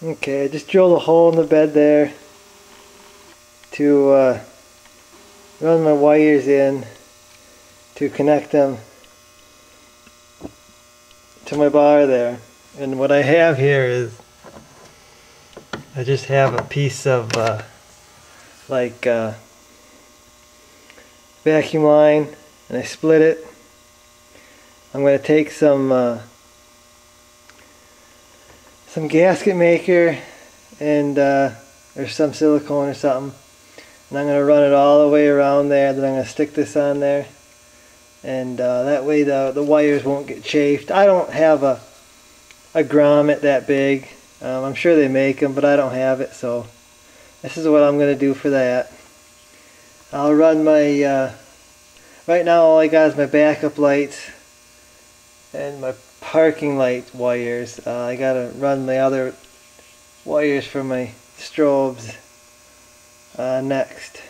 Okay, I just drilled a hole in the bed there to uh, run my wires in to connect them to my bar there. And what I have here is I just have a piece of uh, like uh, vacuum line and I split it. I'm going to take some uh, some gasket maker and uh, or some silicone or something and I'm going to run it all the way around there then I'm going to stick this on there and uh, that way the, the wires won't get chafed. I don't have a, a grommet that big. Um, I'm sure they make them but I don't have it so this is what I'm going to do for that. I'll run my uh, right now all I got is my backup lights and my parking light wires. Uh, I gotta run my other wires for my strobes uh, next.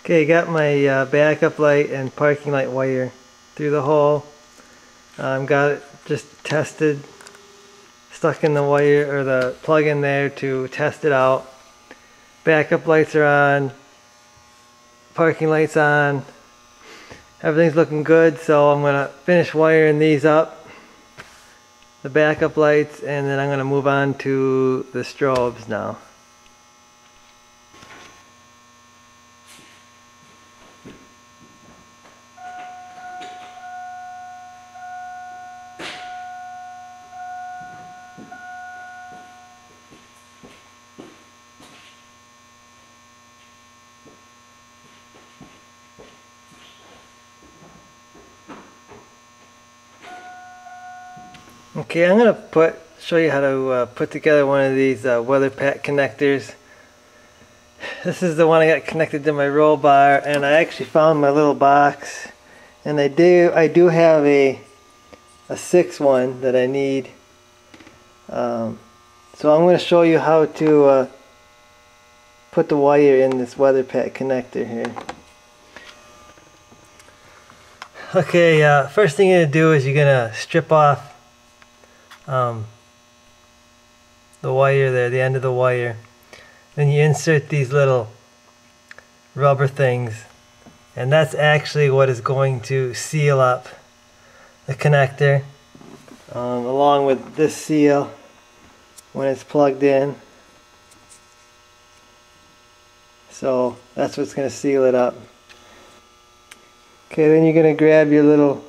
Okay, got my uh, backup light and parking light wire through the hole. Um, got it just tested, stuck in the wire or the plug in there to test it out. Backup lights are on, parking lights on, everything's looking good so I'm gonna finish wiring these up the backup lights and then I'm gonna move on to the strobes now Okay, I'm gonna put show you how to uh, put together one of these uh, WeatherPack connectors. This is the one I got connected to my roll bar, and I actually found my little box, and I do I do have a a six one that I need. Um, so I'm going to show you how to uh, put the wire in this weather WeatherPack connector here. Okay, uh, first thing you're going to do is you're going to strip off um, the wire there, the end of the wire. Then you insert these little rubber things and that's actually what is going to seal up the connector um, along with this seal when it's plugged in. So that's what's going to seal it up. Okay, then you're going to grab your little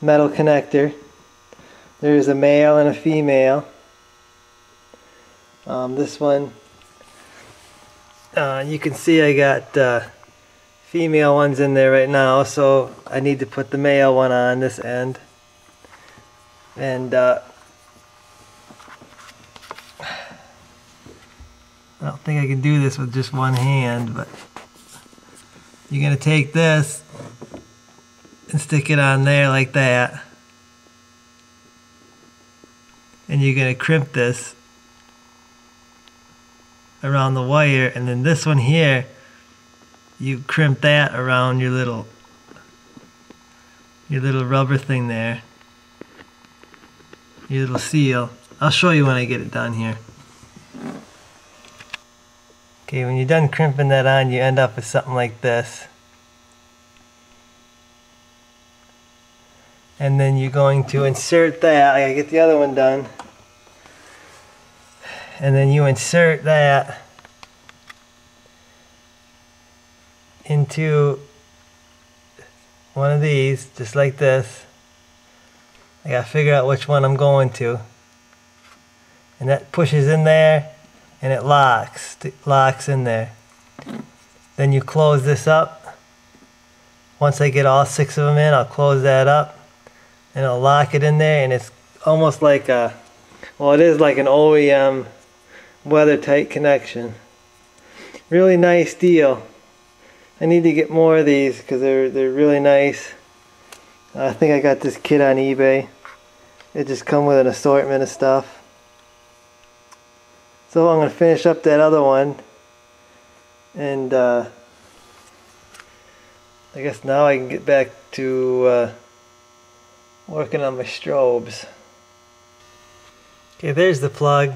metal connector there's a male and a female. Um, this one, uh, you can see I got uh, female ones in there right now, so I need to put the male one on this end. And uh, I don't think I can do this with just one hand, but you're going to take this and stick it on there like that and you're going to crimp this around the wire and then this one here you crimp that around your little your little rubber thing there your little seal. I'll show you when I get it done here. Okay when you're done crimping that on you end up with something like this. And then you're going to insert that. I gotta get the other one done and then you insert that into one of these just like this. I gotta figure out which one I'm going to. And that pushes in there and it locks locks in there. Then you close this up. Once I get all six of them in I'll close that up and I'll lock it in there and it's almost like a well it is like an OEM weather tight connection. Really nice deal. I need to get more of these because they're they're really nice. I think I got this kit on eBay. It just come with an assortment of stuff. So I'm going to finish up that other one. And uh, I guess now I can get back to uh, working on my strobes. Okay, there's the plug.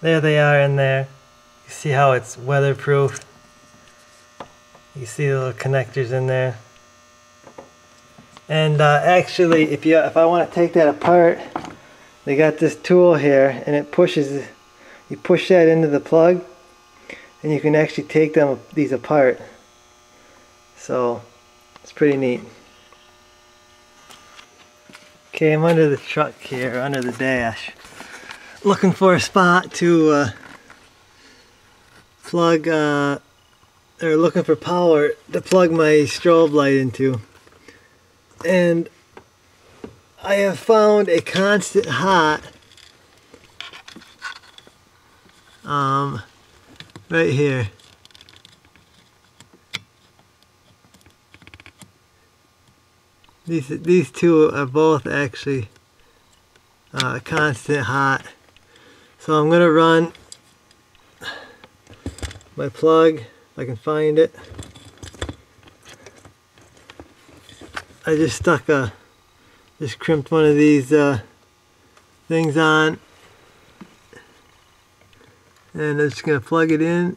There they are in there. You see how it's weatherproof. You see the little connectors in there. And uh, actually, if you if I want to take that apart, they got this tool here, and it pushes. You push that into the plug, and you can actually take them these apart. So it's pretty neat. Okay, I'm under the truck here, under the dash, looking for a spot to uh, plug, uh, or looking for power to plug my strobe light into. And I have found a constant hot um, right here. These, these two are both actually uh, constant hot. So I'm going to run my plug, if I can find it. I just stuck a, just crimped one of these uh, things on. And I'm just going to plug it in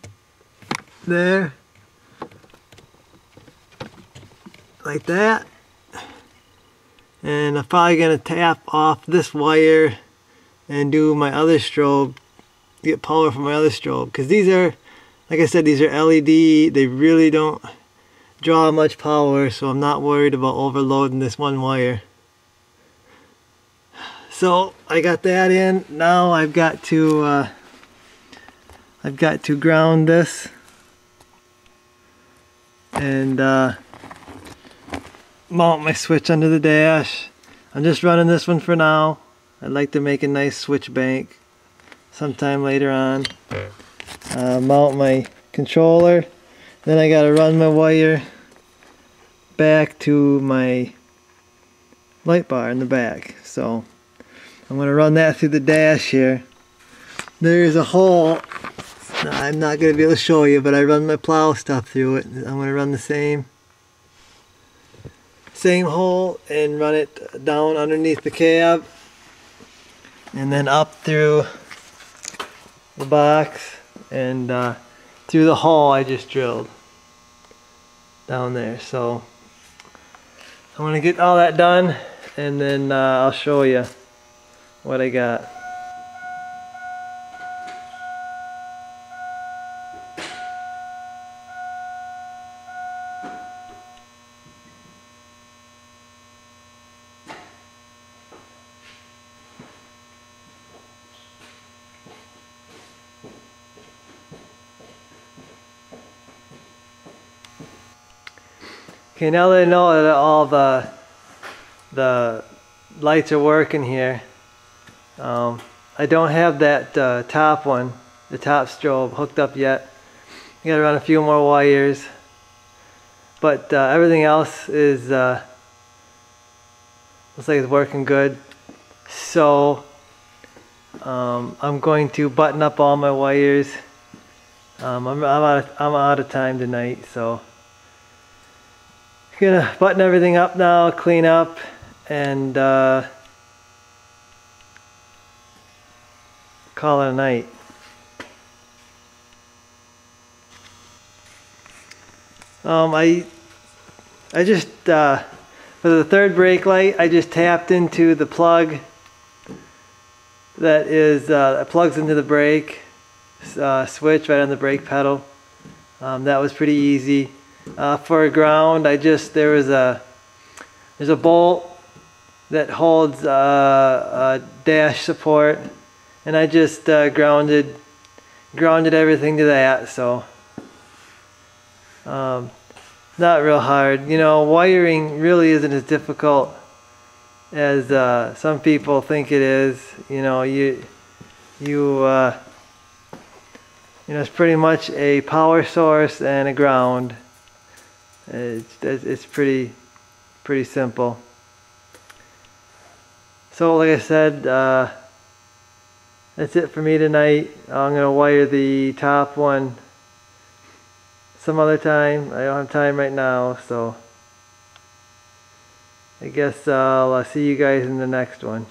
there. Like that and I'm probably gonna tap off this wire and do my other strobe get power from my other strobe. Because these are like I said these are LED they really don't draw much power so I'm not worried about overloading this one wire. So I got that in. Now I've got to uh, I've got to ground this. And uh, mount my switch under the dash. I'm just running this one for now. I'd like to make a nice switch bank sometime later on. Uh, mount my controller. Then I gotta run my wire back to my light bar in the back. So I'm gonna run that through the dash here. There's a hole. I'm not gonna be able to show you, but I run my plow stuff through it. I'm gonna run the same same hole and run it down underneath the cab and then up through the box and uh, through the hole I just drilled down there. So I'm gonna get all that done and then uh, I'll show you what I got Okay, now that I know that all the the lights are working here, um, I don't have that uh, top one, the top strobe hooked up yet. I gotta run a few more wires, but uh, everything else is uh, looks like it's working good. So um, I'm going to button up all my wires. Um, I'm, I'm, out of, I'm out of time tonight, so gonna button everything up now, clean up, and uh, call it a night. Um, I I just uh, for the third brake light, I just tapped into the plug that is uh, plugs into the brake uh, switch right on the brake pedal. Um, that was pretty easy. Uh, for a ground, I just there was a there's a bolt that holds uh, a dash support, and I just uh, grounded grounded everything to that. So um, not real hard. You know, wiring really isn't as difficult as uh, some people think it is. You know, you you uh, you know it's pretty much a power source and a ground it's, it's pretty, pretty simple. So like I said, uh, that's it for me tonight. I'm going to wire the top one some other time. I don't have time right now, so I guess I'll see you guys in the next one.